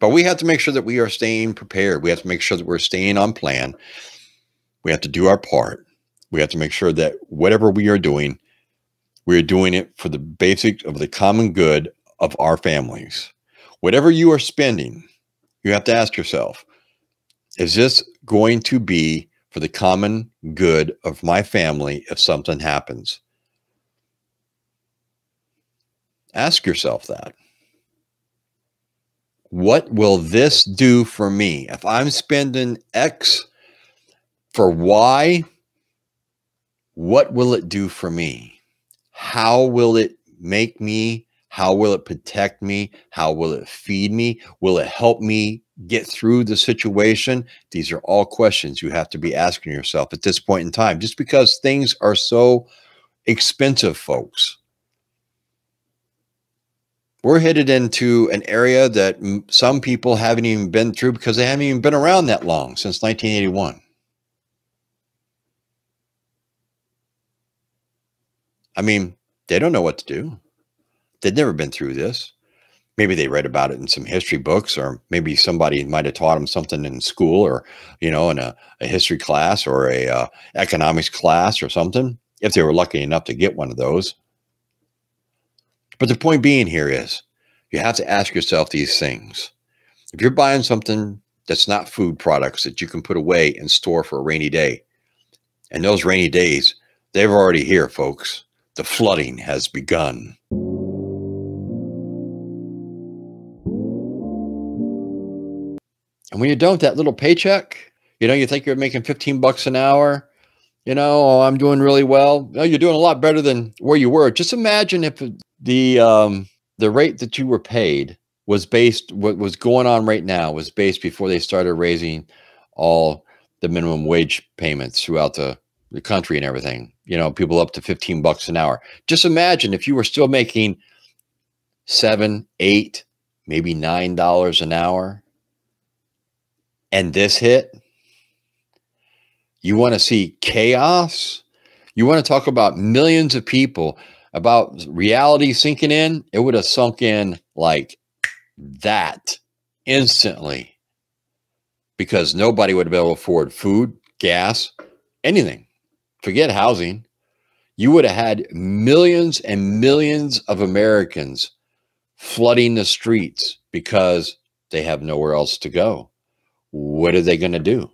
But we have to make sure that we are staying prepared. We have to make sure that we're staying on plan. We have to do our part. We have to make sure that whatever we are doing, we are doing it for the basic of the common good of our families. Whatever you are spending, you have to ask yourself, is this going to be for the common good of my family if something happens? Ask yourself that. What will this do for me? If I'm spending X for Y, what will it do for me? How will it make me? How will it protect me? How will it feed me? Will it help me get through the situation? These are all questions you have to be asking yourself at this point in time, just because things are so expensive, folks. We're headed into an area that some people haven't even been through because they haven't even been around that long since 1981. I mean, they don't know what to do. They've never been through this. Maybe they read about it in some history books, or maybe somebody might have taught them something in school, or you know, in a, a history class or a uh, economics class or something. If they were lucky enough to get one of those. But the point being here is, you have to ask yourself these things. If you're buying something that's not food products that you can put away and store for a rainy day, and those rainy days, they're already here, folks. The flooding has begun. And when you're done with that little paycheck, you know, you think you're making 15 bucks an hour, you know, oh, I'm doing really well. No, you're doing a lot better than where you were. Just imagine if the um, the rate that you were paid was based what was going on right now was based before they started raising all the minimum wage payments throughout the, the country and everything. You know, people up to 15 bucks an hour. Just imagine if you were still making seven, eight, maybe nine dollars an hour and this hit, you want to see chaos? You want to talk about millions of people, about reality sinking in? It would have sunk in like that instantly because nobody would have been able to afford food, gas, anything. Forget housing. You would have had millions and millions of Americans flooding the streets because they have nowhere else to go what are they going to do?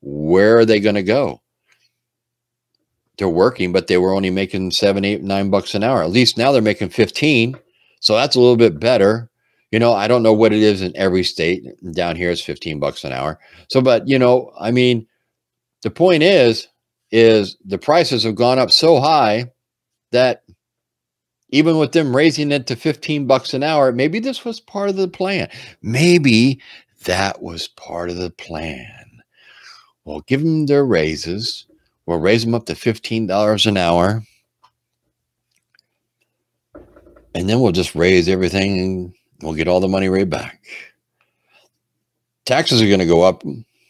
Where are they going to go? They're working, but they were only making seven, eight, nine bucks an hour. At least now they're making 15. So that's a little bit better. You know, I don't know what it is in every state. Down here, it's 15 bucks an hour. So, but, you know, I mean, the point is, is the prices have gone up so high that even with them raising it to 15 bucks an hour, maybe this was part of the plan. Maybe that was part of the plan. We'll give them their raises. We'll raise them up to $15 an hour. And then we'll just raise everything and we'll get all the money right back. Taxes are going to go up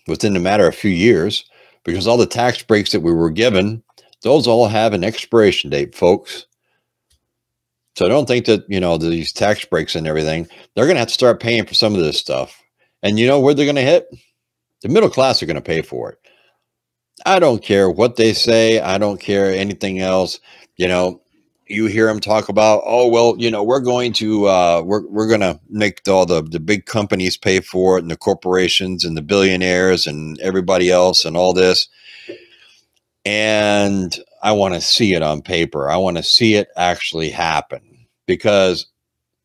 within a matter of a few years because all the tax breaks that we were given, those all have an expiration date, folks. So I don't think that, you know, these tax breaks and everything, they're going to have to start paying for some of this stuff. And you know where they're going to hit? The middle class are going to pay for it. I don't care what they say. I don't care anything else. You know, you hear them talk about, oh well, you know, we're going to uh, we're we're going to make all the the big companies pay for it, and the corporations and the billionaires and everybody else and all this. And I want to see it on paper. I want to see it actually happen because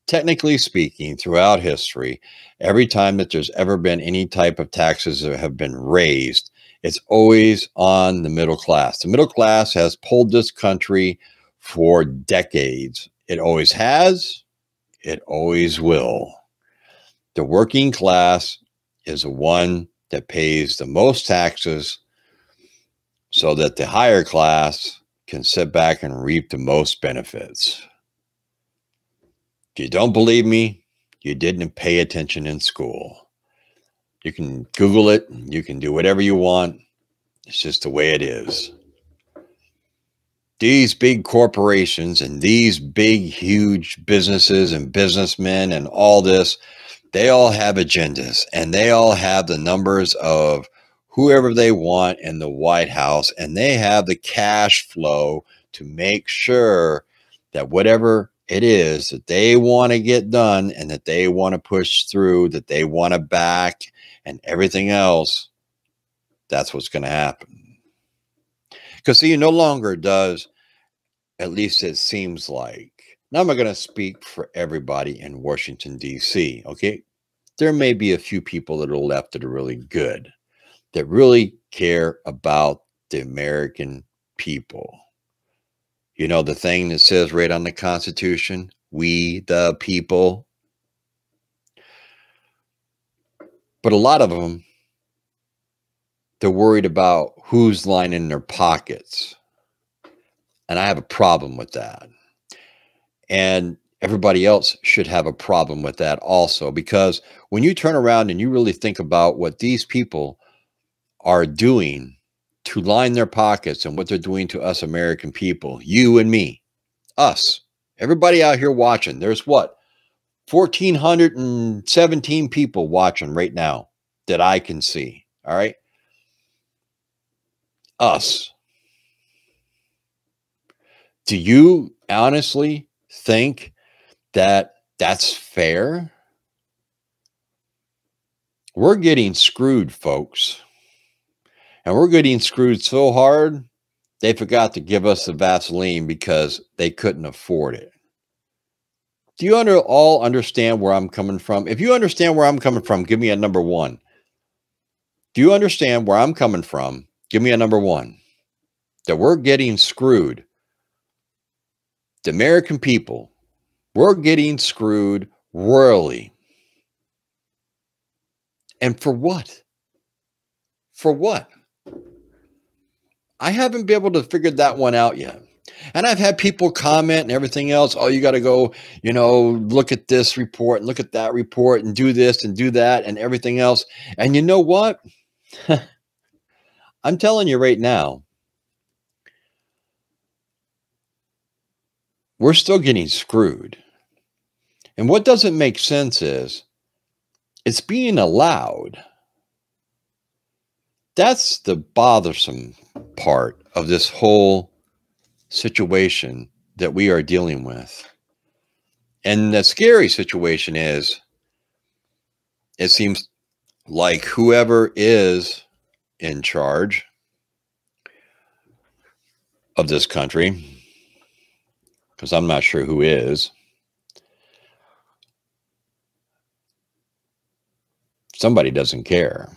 technically speaking, throughout history, every time that there's ever been any type of taxes that have been raised, it's always on the middle class. The middle class has pulled this country for decades. It always has, it always will. The working class is the one that pays the most taxes so that the higher class can sit back and reap the most benefits. If you don't believe me, you didn't pay attention in school. You can Google it, you can do whatever you want. It's just the way it is. These big corporations and these big, huge businesses and businessmen and all this, they all have agendas and they all have the numbers of whoever they want in the White House, and they have the cash flow to make sure that whatever it is that they want to get done and that they want to push through, that they want to back, and everything else, that's what's going to happen. Because, see, no longer does, at least it seems like, now I'm going to speak for everybody in Washington, D.C., okay? There may be a few people that are left that are really good, that really care about the American people. You know, the thing that says right on the Constitution, we the people. But a lot of them, they're worried about who's lining their pockets. And I have a problem with that. And everybody else should have a problem with that also, because when you turn around and you really think about what these people are doing to line their pockets and what they're doing to us American people, you and me, us, everybody out here watching. There's what? 1,417 people watching right now that I can see. All right. Us. Do you honestly think that that's fair? We're getting screwed, folks. And we're getting screwed so hard, they forgot to give us the Vaseline because they couldn't afford it. Do you under, all understand where I'm coming from? If you understand where I'm coming from, give me a number one. Do you understand where I'm coming from? Give me a number one. That we're getting screwed. The American people, we're getting screwed royally. And for what? For what? I haven't been able to figure that one out yet. And I've had people comment and everything else. Oh, you got to go, you know, look at this report and look at that report and do this and do that and everything else. And you know what? I'm telling you right now, we're still getting screwed. And what doesn't make sense is it's being allowed. That's the bothersome part of this whole situation that we are dealing with. And the scary situation is it seems like whoever is in charge of this country, because I'm not sure who is, somebody doesn't care.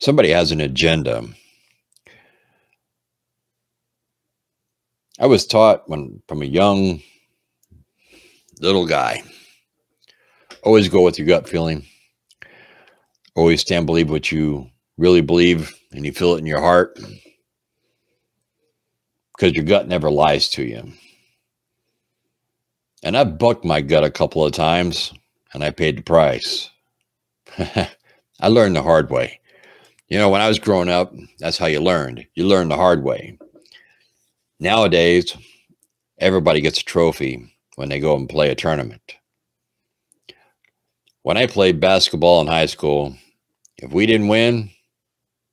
Somebody has an agenda. I was taught when from a young little guy, always go with your gut feeling. Always stand believe what you really believe and you feel it in your heart because your gut never lies to you. And I've bucked my gut a couple of times and I paid the price. I learned the hard way. You know, when I was growing up, that's how you learned. You learned the hard way. Nowadays, everybody gets a trophy when they go and play a tournament. When I played basketball in high school, if we didn't win,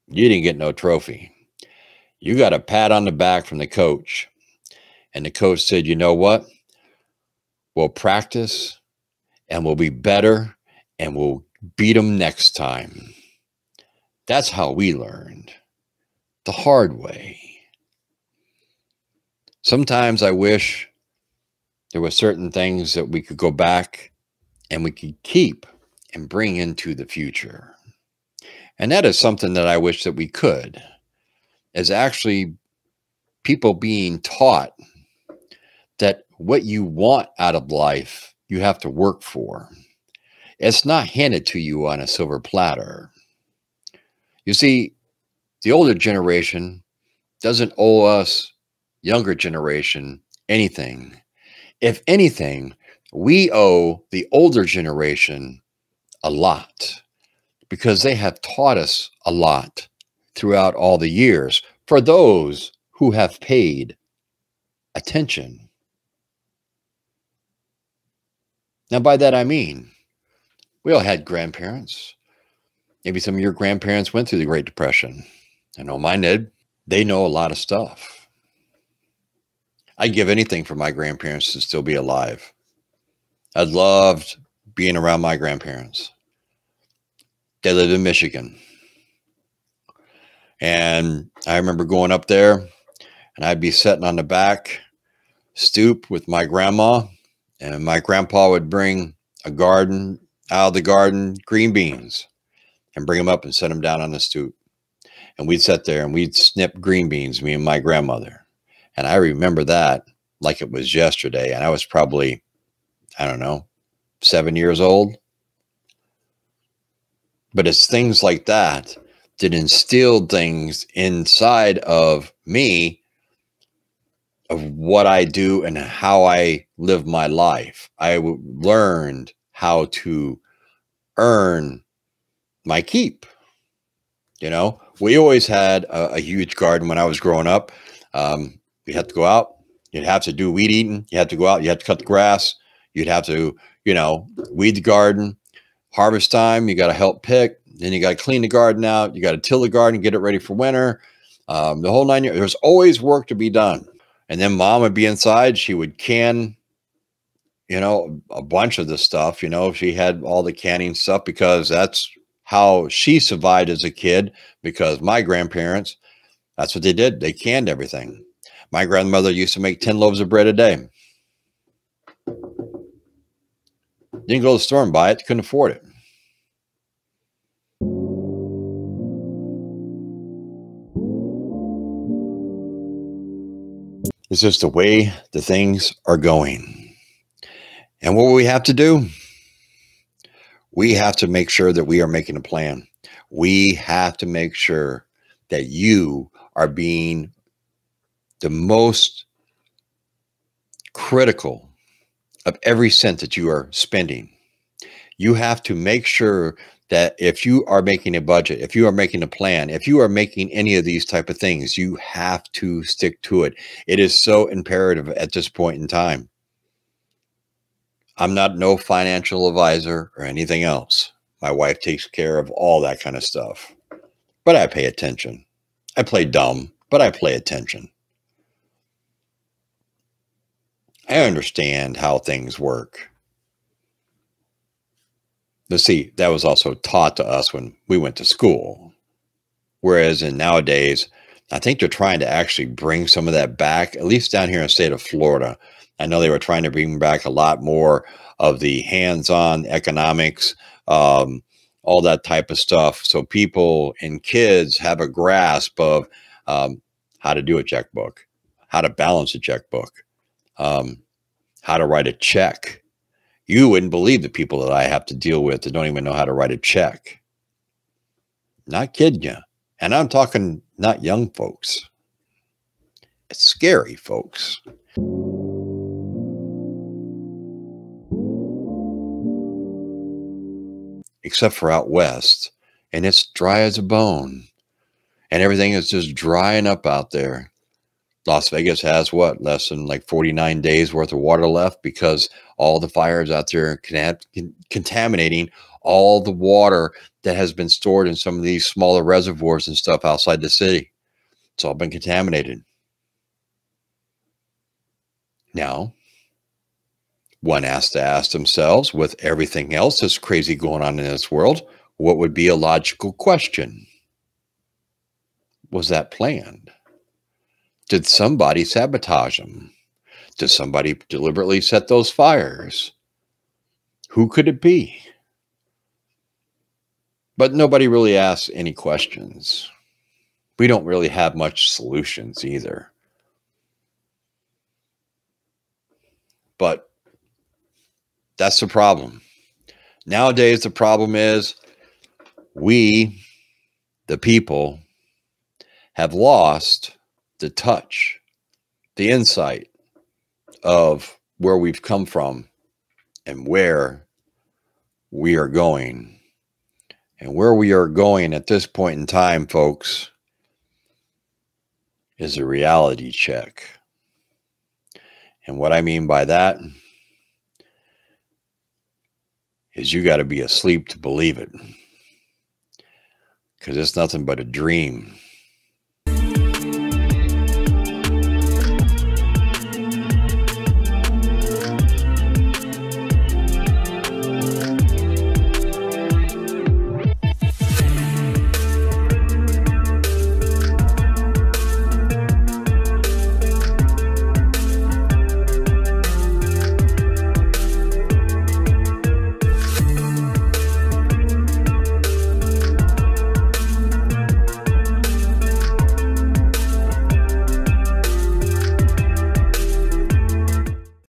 you didn't get no trophy. You got a pat on the back from the coach. And the coach said, you know what? We'll practice and we'll be better and we'll beat them next time. That's how we learned the hard way. Sometimes I wish there were certain things that we could go back and we could keep and bring into the future. And that is something that I wish that we could, is actually people being taught that what you want out of life, you have to work for. It's not handed to you on a silver platter. You see, the older generation doesn't owe us younger generation anything. If anything, we owe the older generation a lot because they have taught us a lot throughout all the years for those who have paid attention. Now, by that I mean, We all had grandparents. Maybe some of your grandparents went through the Great Depression. I know mine did. They know a lot of stuff. I'd give anything for my grandparents to still be alive. I loved being around my grandparents. They lived in Michigan. And I remember going up there and I'd be sitting on the back stoop with my grandma, and my grandpa would bring a garden out of the garden green beans and bring them up and set them down on the stoop. And we'd sit there and we'd snip green beans, me and my grandmother. And I remember that like it was yesterday. And I was probably, I don't know, seven years old. But it's things like that that instilled things inside of me of what I do and how I live my life. I learned how to earn my keep. You know, we always had a, a huge garden when I was growing up. Um, we had to go out. You'd have to do weed eating. You had to go out. You had to cut the grass. You'd have to, you know, weed the garden. Harvest time, you got to help pick. Then you got to clean the garden out. You got to till the garden, get it ready for winter. Um, the whole nine years. There's always work to be done. And then mom would be inside. She would can, you know, a bunch of the stuff. You know, she had all the canning stuff because that's how she survived as a kid. Because my grandparents, that's what they did. They canned everything. My grandmother used to make 10 loaves of bread a day. Didn't go to the store and buy it, couldn't afford it. It's just the way the things are going. And what we have to do, we have to make sure that we are making a plan. We have to make sure that you are being the most critical of every cent that you are spending. You have to make sure that if you are making a budget, if you are making a plan, if you are making any of these type of things, you have to stick to it. It is so imperative at this point in time. I'm not no financial advisor or anything else. My wife takes care of all that kind of stuff. But I pay attention. I play dumb, but I play attention. I understand how things work. But see, that was also taught to us when we went to school. Whereas in nowadays, I think they're trying to actually bring some of that back, at least down here in the state of Florida. I know they were trying to bring back a lot more of the hands-on economics, um, all that type of stuff. So people and kids have a grasp of um, how to do a checkbook, how to balance a checkbook, um, how to write a check, you wouldn't believe the people that I have to deal with that don't even know how to write a check. Not kidding you. And I'm talking not young folks. It's scary, folks. Except for out west. And it's dry as a bone. And everything is just drying up out there. Las Vegas has what less than like 49 days worth of water left because all the fires out there are contaminating all the water that has been stored in some of these smaller reservoirs and stuff outside the city. It's all been contaminated. Now, one has to ask themselves, with everything else that's crazy going on in this world, what would be a logical question? Was that planned? Did somebody sabotage them? Did somebody deliberately set those fires? Who could it be? But nobody really asks any questions. We don't really have much solutions either. But that's the problem. Nowadays, the problem is we, the people, have lost the touch, the insight of where we've come from and where we are going. And where we are going at this point in time, folks, is a reality check. And what I mean by that is you got to be asleep to believe it. Because it's nothing but a dream.